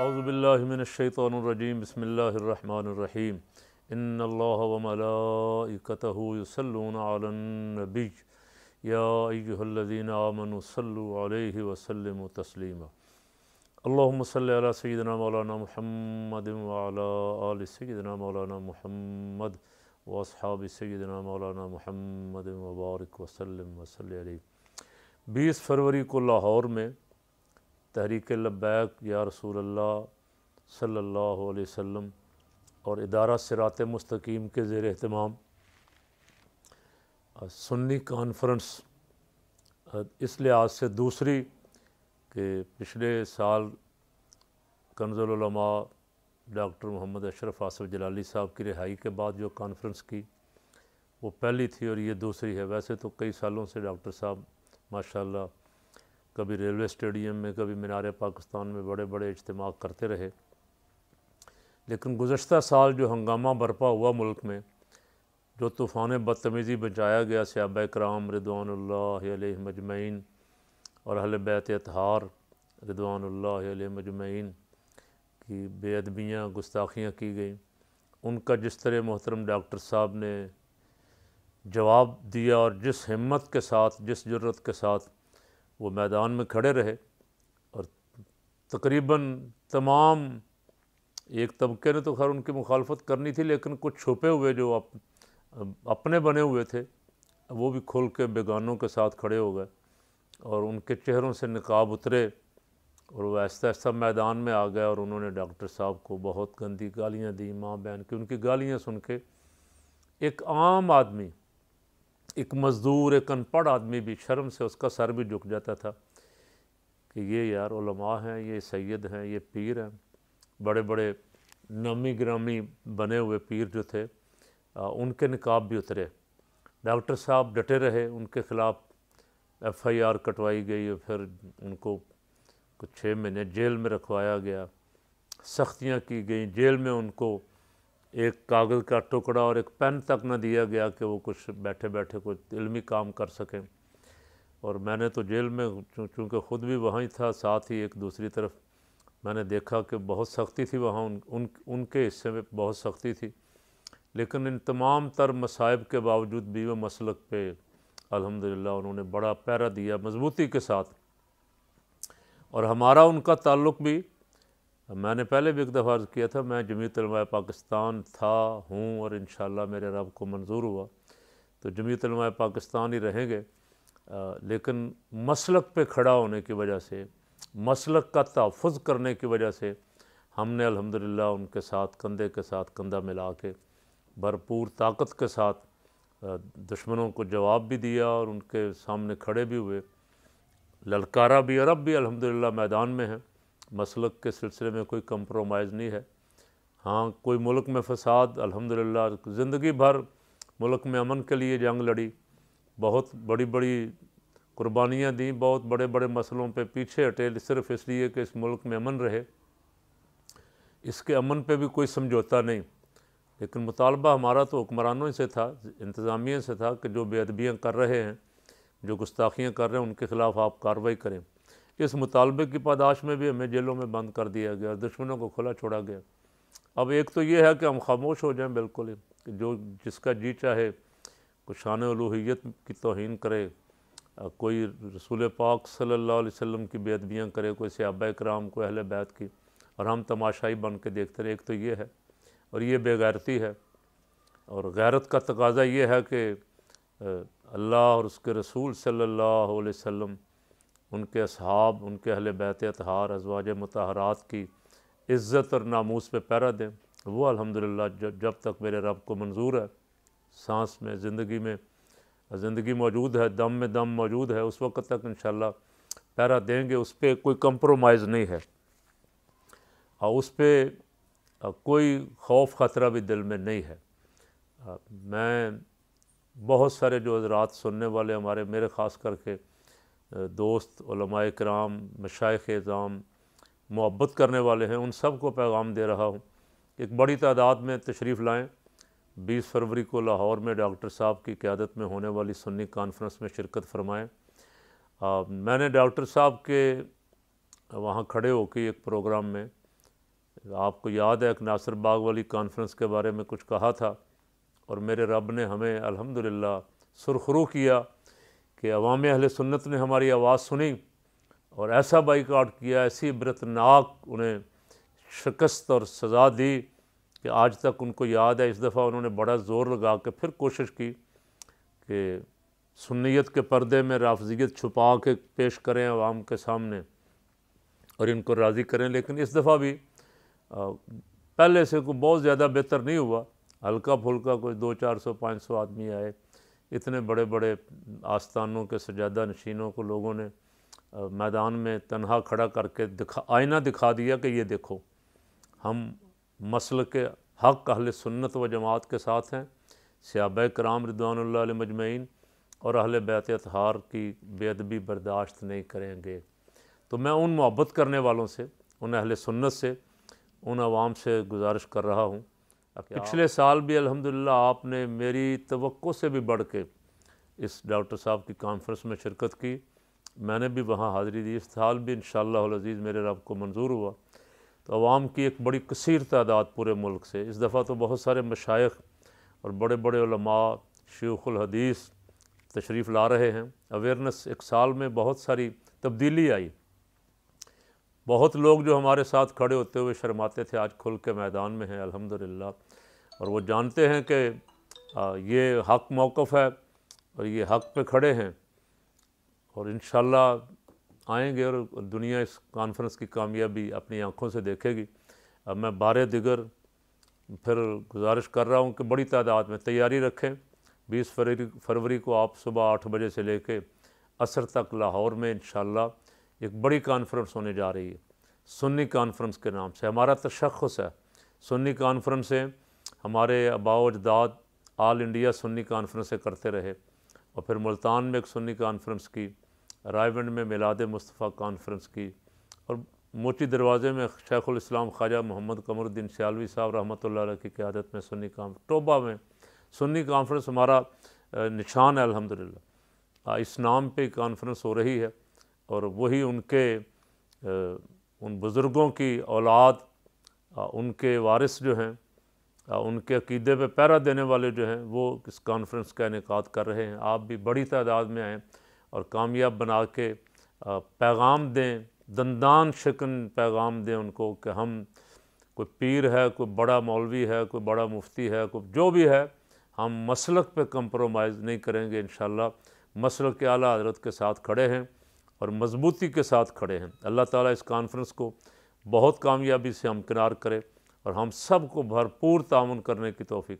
اعوذ باللہ من الشیطان الرجیم، بسم اللہ الرحمن الرحیم. ان اللہ و وملائکتہ یصلون علی النبی. یا ایہا الذین آمنوا صلوا علیہ وسلموا تسلیما. اللہم صلی علی سیدنا مولانا محمد وعلی آل سیدنا مولانا محمد واصحاب سیدنا مولانا محمد وبارک وسلم وسلم علیہ. بیس فروری کو لاہور میں تحریک لبیک یا رسول اللہ صلی اللہ علیہ وسلم اور ادارہ سرات مستقیم کے زیر اہتمام۔ سنی کانفرنس، اس لحاظ سے دوسری کہ پچھلے سال کنز العلماء ڈاکٹر محمد اشرف آصف جلالی صاحب کی رہائی کے بعد جو کانفرنس کی، وہ پہلی تھی اور یہ دوسری ہے۔ ویسے تو کئی سالوں سے ڈاکٹر صاحب ماشاءاللہ کبھی ریلوے اسٹیڈیم میں، کبھی مینار پاکستان میں بڑے بڑے اجتماع کرتے رہے۔ لیکن گزشتہ سال جو ہنگامہ برپا ہوا ملک میں، جو طوفان بدتمیزی بچایا گیا، صحابہ کرام رضوان اللہ علیہ مجمعین اور اہل بیت اتحار رضوان اللہ علیہ مجمعین کی بے ادبیاں، گستاخیاں کی گئیں۔ ان کا جس طرح محترم ڈاکٹر صاحب نے جواب دیا اور جس ہمت کے ساتھ، جس جرت کے ساتھ وہ میدان میں کھڑے رہے اور تقریباً تمام ایک طبقے نے تو خیر ان کی مخالفت کرنی تھی، لیکن کچھ چھپے ہوئے جو اپنے بنے ہوئے تھے، وہ بھی کھل کے بیگانوں کے ساتھ کھڑے ہو گئے اور ان کے چہروں سے نقاب اترے اور وہ ایسا ایسا میدان میں آ گئے اور انہوں نے ڈاکٹر صاحب کو بہت گندی گالیاں دیں، ماں بہن کی، ان کی گالیاں سن کے ایک عام آدمی ایک مزدور، ایک ان پڑھ آدمی بھی شرم سے اس کا سر بھی جھک جاتا تھا کہ یہ یار علماء ہیں، یہ سید ہیں، یہ پیر ہیں۔ بڑے بڑے نامی گرامی بنے ہوئے پیر جو تھے ان کے نقاب بھی اترے۔ ڈاکٹر صاحب ڈٹے رہے، ان کے خلاف ایف آئی آر کٹوائی گئی، اور پھر ان کو کچھ چھ مہینے جیل میں رکھوایا گیا۔ سختیاں کی گئیں، جیل میں ان کو ایک کاغذ کا ٹکڑا اور ایک پین تک نہ دیا گیا کہ وہ کچھ بیٹھے بیٹھے کچھ علمی کام کر سکیں۔ اور میں نے تو جیل میں چونکہ خود بھی وہاں ہی تھا، ساتھ ہی ایک دوسری طرف میں نے دیکھا کہ بہت سختی تھی وہاں، ان ان کے حصے میں بہت سختی تھی۔ لیکن ان تمام تر مصائب کے باوجود بھی وہ مسلک پہ الحمدللہ انہوں نے بڑا پیرا دیا مضبوطی کے ساتھ۔ اور ہمارا ان کا تعلق بھی میں نے پہلے بھی ایک دفعہ عرض کیا تھا، میں جمعیت علماء پاکستان تھا، ہوں اور انشاءاللہ میرے رب کو منظور ہوا۔ تو جمعیت علماء پاکستان ہی رہیں گے۔ لیکن مسلک پہ کھڑا ہونے کی وجہ سے، مسلک کا تحفظ کرنے کی وجہ سے ہم نے الحمدللہ ان کے ساتھ، کندھے کے ساتھ کندھا ملا کے بھرپور طاقت کے ساتھ دشمنوں کو جواب بھی دیا اور ان کے سامنے کھڑے بھی ہوئے۔ للکارہ بھی، عرب بھی الحمدللہ میدان میں ہیں۔ مسلک کے سلسلے میں کوئی کمپرومائز نہیں ہے۔ ہاں کوئی ملک میں فساد، الحمدللہ، زندگی بھر ملک میں امن کے لیے جنگ لڑی، بہت بڑی بڑی قربانیاں دیں، بہت بڑے بڑے مسئلوں پہ پیچھے ہٹے، صرف اس لیے کہ اس ملک میں امن رہے۔ اس کے امن پہ بھی کوئی سمجھوتا نہیں۔ لیکن مطالبہ ہمارا تو حکمرانوں سے تھا، انتظامیہ سے تھا کہ جو بے ادبیاں کر رہے ہیں، جو گستاخیاں کر رہے ہیں، ان کے خلاف آپ کارروائی کریں۔ اس مطالبے کی پاداش میں بھی ہمیں جیلوں میں بند کر دیا گیا اور دشمنوں کو کھلا چھوڑا گیا۔ اب ایک تو یہ ہے کہ ہم خاموش ہو جائیں بالکل کہ جو جس کا جی چاہے، کوئی شان الوحیت کی توہین کرے، کوئی رسول پاک صلی اللہ علیہ وسلم کی بے ادبیاں کرے، کوئی صحابہ کرام کوئی اہل بیت کی، اور ہم تماشائی بن کے دیکھتے رہے۔ ایک تو یہ ہے، اور یہ بے غیرتی ہے۔ اور غیرت کا تقاضا یہ ہے کہ، اللہ اور اس کے رسول صلی اللہ علیہ وسلم ان کے اصحاب، ان کے اہل بیت اتحار ازواج متحرات کی عزت اور ناموس پہ پیرا دیں۔ وہ الحمدللہ، جب جب تک میرے رب کو منظور ہے، سانس میں، زندگی میں، زندگی موجود ہے، دم میں دم موجود ہے، اس وقت تک انشاءاللہ پیرا دیں گے۔ اس پہ کوئی کمپرومائز نہیں ہے۔ اور اس پہ کوئی خوف، خطرہ بھی دل میں نہیں ہے۔ میں بہت سارے جو حضرات سننے والے ہمارے، میرے خاص کر کے دوست، علماء کرام مشائق اعظام، محبت کرنے والے ہیں، ان سب کو پیغام دے رہا ہوں۔ ایک بڑی تعداد میں تشریف لائیں۔ بیس فروری کو لاہور میں ڈاکٹر صاحب کی قیادت میں ہونے والی سنی کانفرنس میں شرکت فرمائیں۔ میں نے ڈاکٹر صاحب کے وہاں کھڑے ہو کے ایک پروگرام میں، آپ کو یاد ہے، ایک ناصر باغ والی کانفرنس کے بارے میں کچھ کہا تھا اور میرے رب نے ہمیں الحمدللہ سرخرو کیا۔ کہ عوام اہل سنت نے ہماری آواز سنی اور ایسا بائی کیا، ایسی عبرتناک انہیں شکست اور سزا دی کہ آج تک ان کو یاد ہے۔ اس دفعہ انہوں نے بڑا زور لگا کے پھر کوشش کی کہ سنیت کے پردے میں رافضیت چھپا کے پیش کریں عوام کے سامنے اور ان کو راضی کریں۔ لیکن اس دفعہ بھی پہلے سے کوئی بہت زیادہ بہتر نہیں ہوا۔ ہلکا پھلکا کوئی دو چار سو پانچ سو آدمی آئے۔ اتنے بڑے بڑے آستانوں کے سجادہ نشینوں کو لوگوں نے میدان میں تنہا کھڑا کر کے دکھا، آئینہ دکھا دیا کہ یہ دیکھو، ہم مسل کے حق، اہل سنت و جماعت کے ساتھ ہیں سیابہ کرام ردوان اللہ علیہ مجمعین اور اہل بیت اتحار کی بے ادبی برداشت نہیں کریں گے۔ تو میں ان محبت کرنے والوں سے، ان اہل سنت سے، ان عوام سے گزارش کر رہا ہوں۔ پچھلے سال بھی الحمدللہ آپ نے میری توقع سے بھی بڑھ کے اس ڈاکٹر صاحب کی کانفرنس میں شرکت کی۔ میں نے بھی وہاں حاضری دی۔ اس سال بھی انشاءاللہ العزیز میرے رب کو منظور ہوا۔ تو عوام کی ایک بڑی کثیر تعداد پورے ملک سے اس دفعہ تو بہت سارے مشائق اور بڑے بڑے علماء شیخ الحدیث تشریف لا رہے ہیں۔ اویرنس ایک سال میں بہت ساری تبدیلی آئی۔ بہت لوگ جو ہمارے ساتھ کھڑے ہوتے ہوئے شرماتے تھے آج کھل کے میدان میں ہیں۔ الحمدللہ اور وہ جانتے ہیں کہ یہ حق موقف ہے اور یہ حق پہ کھڑے ہیں اور انشاءاللہ آئیں گے اور دنیا اس کانفرنس کی کامیابی اپنی آنکھوں سے دیکھے گی۔ اب میں بارے دیگر پھر گزارش کر رہا ہوں کہ بڑی تعداد میں تیاری رکھیں۔ بیس فروری فروری کو آپ صبح آٹھ بجے سے لے کے عصر تک لاہور میں انشاءاللہ ایک بڑی کانفرنس ہونے جا رہی ہے۔ سنی کانفرنس کے نام سے۔ ہمارا تشخص ہے۔ سنی کانفرنسیں ہمارے و اجداد آل انڈیا سنی کانفرنسیں کرتے رہے اور پھر ملتان میں ایک سنی کانفرنس کی رائے ونڈ میں میلاد مصطفیٰ کانفرنس کی اور موچی دروازے میں شیخ الاسلام خواجہ محمد قمر الدین سیالوی صاحب رحمۃ اللہ علیہ کی قیادت میں سنی کام ٹوبہ میں سنی کانفرنس ہمارا نشان ہے الحمدللہ۔ اس نام پہ کانفرنس ہو رہی ہے اور وہی ان کے ان بزرگوں کی اولاد ان کے وارث جو ہیں ان کے عقیدے پہ پیرا دینے والے جو ہیں، وہ اس کانفرنس کا انعقاد کر رہے ہیں۔ آپ بھی بڑی تعداد میں آئیں اور کامیاب بنا کے پیغام دیں، دندان شکن پیغام دیں ان کو کہ ہم کوئی پیر ہے، کوئی بڑا مولوی ہے، کوئی بڑا مفتی ہے، کوئی جو بھی ہے، ہم مسلک پہ کمپرومائز نہیں کریں گے، انشاءاللہ مسلک کے اعلیٰ حضرت کے ساتھ کھڑے ہیں اور مضبوطی کے ساتھ کھڑے ہیں۔ اللہ تعالیٰ اس کانفرنس کو بہت کامیابی سے ہم کنار کرے۔ اور ہم سب کو بھرپور تعاون کرنے کی توفیق